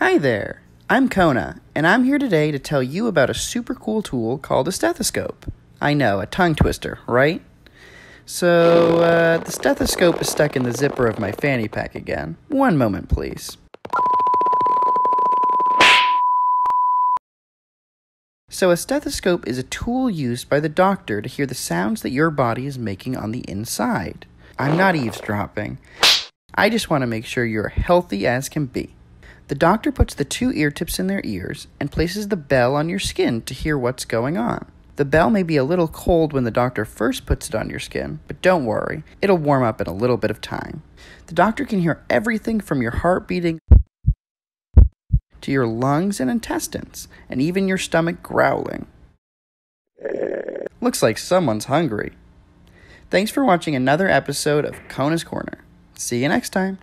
Hi there, I'm Kona, and I'm here today to tell you about a super cool tool called a stethoscope. I know, a tongue twister, right? So, uh, the stethoscope is stuck in the zipper of my fanny pack again. One moment, please. So, a stethoscope is a tool used by the doctor to hear the sounds that your body is making on the inside. I'm not eavesdropping. I just want to make sure you're healthy as can be. The doctor puts the two ear tips in their ears and places the bell on your skin to hear what's going on. The bell may be a little cold when the doctor first puts it on your skin, but don't worry, it'll warm up in a little bit of time. The doctor can hear everything from your heart beating to your lungs and intestines, and even your stomach growling. Looks like someone's hungry. Thanks for watching another episode of Kona's Corner. See you next time.